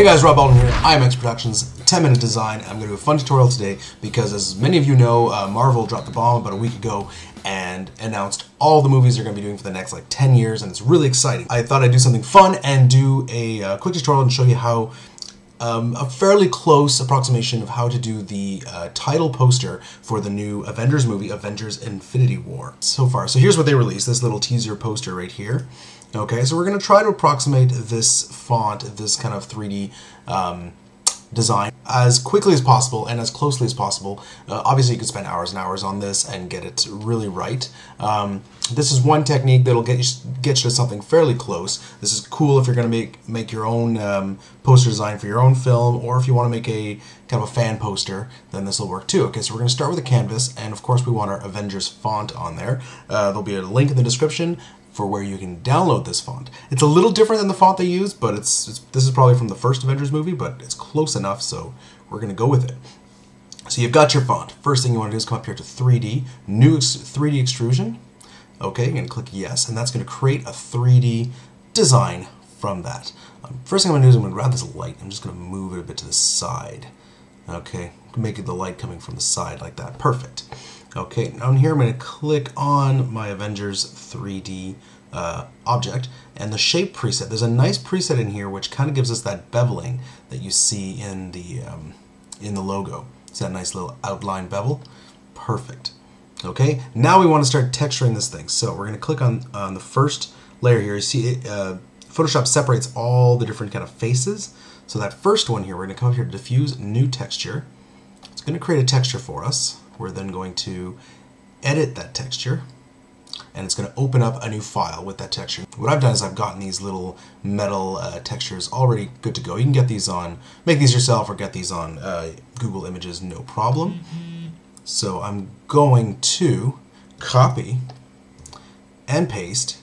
Hey guys, Rob Baldwin here, IMX Productions, 10 Minute Design. I'm going to do a fun tutorial today because as many of you know, uh, Marvel dropped the bomb about a week ago and announced all the movies they're going to be doing for the next like 10 years and it's really exciting. I thought I'd do something fun and do a uh, quick tutorial and show you how um, a fairly close approximation of how to do the uh, title poster for the new Avengers movie, Avengers Infinity War, so far. So here's what they released, this little teaser poster right here. Okay, so we're going to try to approximate this font, this kind of 3D um, design as quickly as possible and as closely as possible. Uh, obviously, you could spend hours and hours on this and get it really right. Um, this is one technique that'll get you get you to something fairly close. This is cool if you're going to make make your own um, poster design for your own film, or if you want to make a kind of a fan poster, then this will work too. Okay, so we're going to start with a canvas, and of course we want our Avengers font on there. Uh, there'll be a link in the description for where you can download this font. It's a little different than the font they use, but it's, it's this is probably from the first Avengers movie, but it's close enough, so we're going to go with it. So you've got your font. First thing you want to do is come up here to 3D, new 3D extrusion. Okay, you're going to click yes, and that's going to create a 3D design from that. Um, first thing I'm going to do is I'm going to grab this light. I'm just going to move it a bit to the side. Okay, make it the light coming from the side like that. Perfect. Okay, down here I'm going to click on my Avengers 3D uh, object and the shape preset. There's a nice preset in here which kind of gives us that beveling that you see in the um, in the logo. It's that nice little outline bevel. Perfect. Okay, now we want to start texturing this thing. So we're going to click on, on the first layer here. You see it, uh, Photoshop separates all the different kind of faces. So that first one here, we're going to come here to diffuse new texture. It's going to create a texture for us. We're then going to edit that texture and it's going to open up a new file with that texture. What I've done is I've gotten these little metal uh, textures already good to go. You can get these on, make these yourself or get these on uh, Google Images, no problem. So I'm going to copy and paste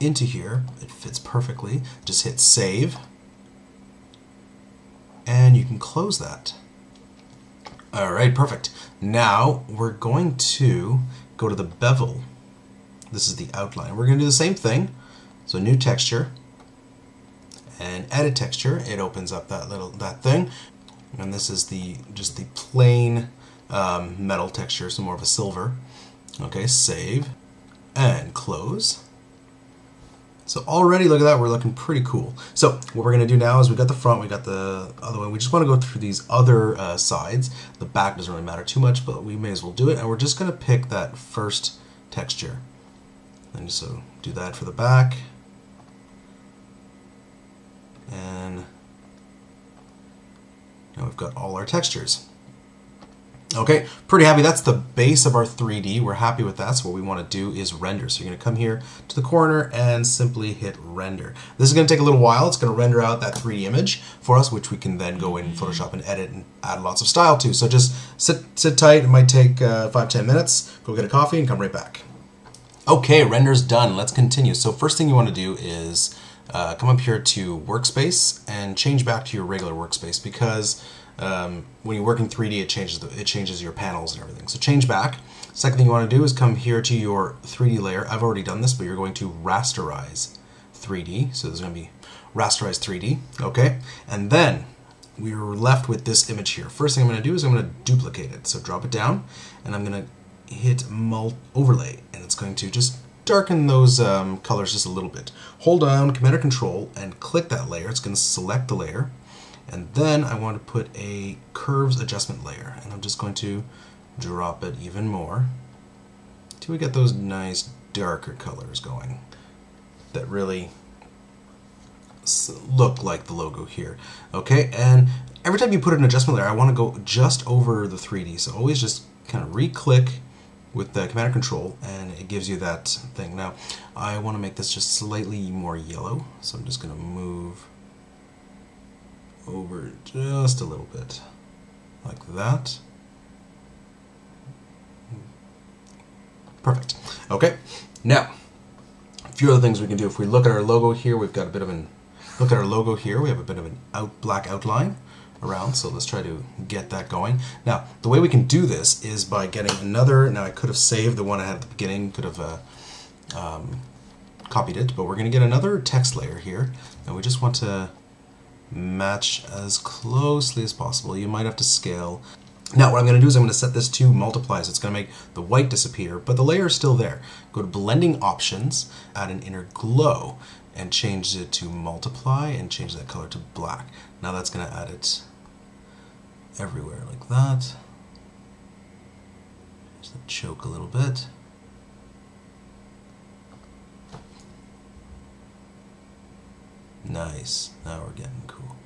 into here. It fits perfectly. Just hit save you can close that. All right, perfect. Now we're going to go to the bevel. This is the outline. We're going to do the same thing. So new texture and edit texture. It opens up that little that thing, and this is the just the plain um, metal texture, so more of a silver. Okay, save and close. So already, look at that, we're looking pretty cool. So what we're going to do now is we got the front, we got the other one. We just want to go through these other uh, sides. The back doesn't really matter too much, but we may as well do it. And we're just going to pick that first texture. And so do that for the back. And now we've got all our textures. Okay, pretty happy. That's the base of our 3D. We're happy with that. So what we want to do is render. So you're going to come here to the corner and simply hit render. This is going to take a little while. It's going to render out that 3D image for us, which we can then go in Photoshop and edit and add lots of style to. So just sit, sit tight. It might take uh, five, ten minutes. Go get a coffee and come right back. Okay, render's done. Let's continue. So first thing you want to do is uh, come up here to workspace and change back to your regular workspace because um, when you work in 3D, it changes the, it changes your panels and everything. So change back. Second thing you want to do is come here to your 3D layer. I've already done this, but you're going to rasterize 3D. So there's going to be rasterize 3D. Okay, and then we're left with this image here. First thing I'm going to do is I'm going to duplicate it. So drop it down, and I'm going to hit overlay, and it's going to just darken those um, colors just a little bit. Hold down Command or Control and click that layer. It's going to select the layer and then I want to put a curves adjustment layer. And I'm just going to drop it even more till we get those nice darker colors going that really look like the logo here. Okay, and every time you put an adjustment layer, I want to go just over the 3D. So always just kind of re-click with the command and control and it gives you that thing. Now, I want to make this just slightly more yellow. So I'm just going to move over just a little bit, like that. Perfect. Okay, now, a few other things we can do. If we look at our logo here, we've got a bit of an, look at our logo here, we have a bit of an out black outline around, so let's try to get that going. Now, the way we can do this is by getting another, now I could have saved the one I had at the beginning, could have uh, um, copied it, but we're going to get another text layer here, and we just want to match as closely as possible. You might have to scale. Now what I'm going to do is I'm going to set this to multiplies. It's going to make the white disappear, but the layer is still there. Go to blending options, add an inner glow, and change it to multiply and change that color to black. Now that's going to add it everywhere like that. Just choke a little bit. Nice. Now we're getting cool.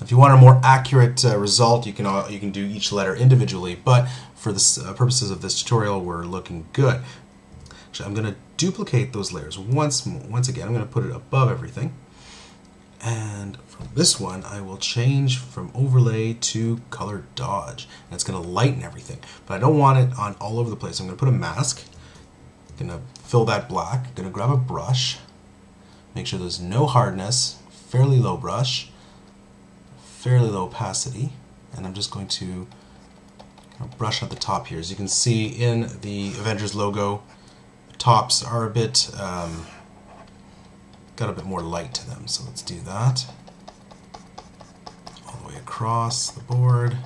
If you want a more accurate uh, result, you can uh, you can do each letter individually, but for the uh, purposes of this tutorial, we're looking good. Actually, I'm going to duplicate those layers once. Once again, I'm going to put it above everything. And from this one, I will change from overlay to color dodge. And it's going to lighten everything. But I don't want it on all over the place. I'm going to put a mask. To fill that black. To grab a brush. Make sure there's no hardness. Fairly low brush. Fairly low opacity. And I'm just going to brush at the top here. As you can see in the Avengers logo, tops are a bit um, got a bit more light to them. So let's do that. All the way across the board.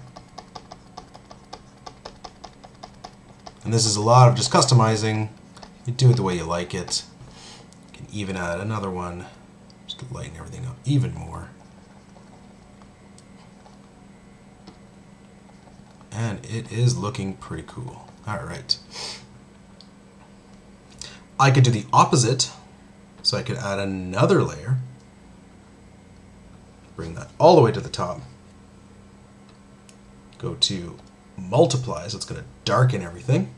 And this is a lot of just customizing. You do it the way you like it. You can even add another one just to lighten everything up even more. And it is looking pretty cool. Alright. I could do the opposite so I could add another layer, bring that all the way to the top, go to multiply, so it's going to darken everything.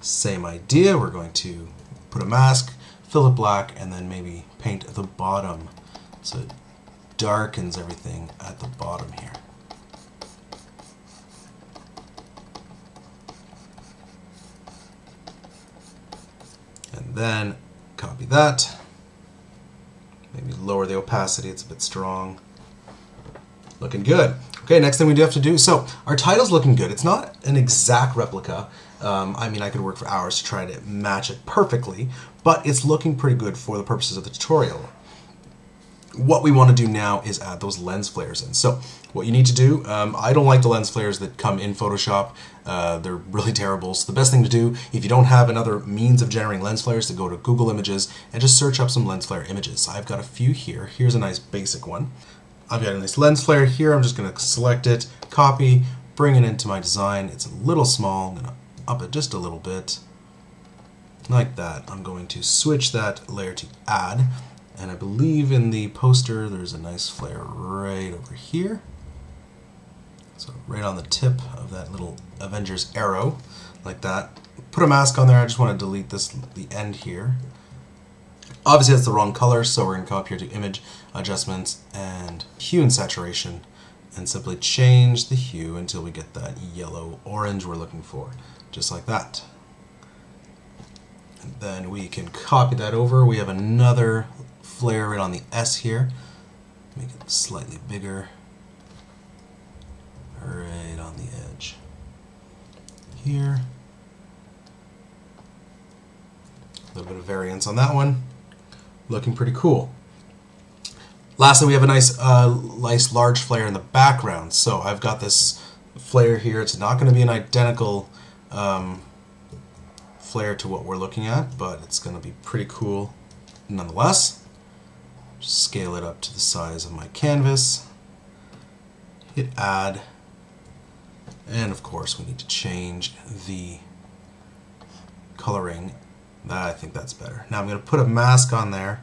Same idea, we're going to put a mask, fill it black, and then maybe paint the bottom so it darkens everything at the bottom here. And then copy that Maybe lower the opacity, it's a bit strong. Looking good. Okay, next thing we do have to do, so our title's looking good. It's not an exact replica. Um, I mean, I could work for hours to try to match it perfectly, but it's looking pretty good for the purposes of the tutorial what we want to do now is add those lens flares in. So what you need to do, um, I don't like the lens flares that come in Photoshop. Uh, they're really terrible. So the best thing to do, if you don't have another means of generating lens flares, to go to Google Images and just search up some lens flare images. I've got a few here. Here's a nice basic one. I've got a nice lens flare here. I'm just going to select it, copy, bring it into my design. It's a little small. I'm going to up it just a little bit. Like that. I'm going to switch that layer to add. And I believe in the poster there's a nice flare right over here. So right on the tip of that little Avengers arrow, like that. Put a mask on there, I just want to delete this, the end here. Obviously that's the wrong color, so we're going to come up here to Image, Adjustments, and Hue and Saturation, and simply change the hue until we get that yellow-orange we're looking for, just like that. And then we can copy that over. We have another flare right on the S here. Make it slightly bigger. Right on the edge. Here. A little bit of variance on that one. Looking pretty cool. Lastly, we have a nice, uh, nice large flare in the background. So I've got this flare here. It's not going to be an identical um, flare to what we're looking at, but it's going to be pretty cool nonetheless scale it up to the size of my canvas, hit add, and of course we need to change the coloring. I think that's better. Now I'm going to put a mask on there.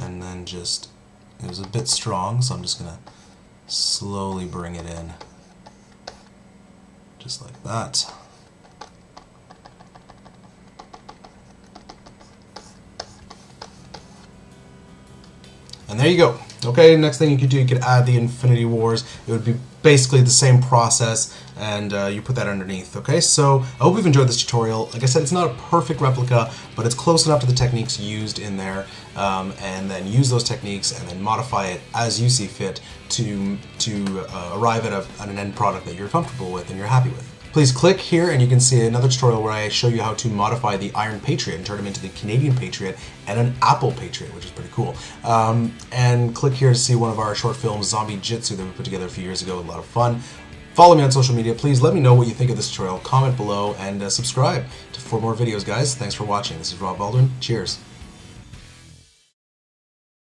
And then just, it was a bit strong, so I'm just going to slowly bring it in. Just like that and there you go. Okay, next thing you could do, you could add the Infinity Wars. It would be basically the same process, and uh, you put that underneath. Okay, so I hope you've enjoyed this tutorial. Like I said, it's not a perfect replica, but it's close enough to the techniques used in there, um, and then use those techniques and then modify it as you see fit to to uh, arrive at, a, at an end product that you're comfortable with and you're happy with. Please click here and you can see another tutorial where I show you how to modify the Iron Patriot and turn him into the Canadian Patriot and an Apple Patriot, which is pretty cool. Um, and click here to see one of our short films, Zombie Jitsu, that we put together a few years ago. A lot of fun. Follow me on social media. Please let me know what you think of this tutorial. Comment below and uh, subscribe to, for more videos, guys. Thanks for watching. This is Rob Baldwin. Cheers.